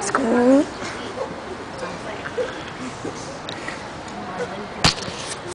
Squeak.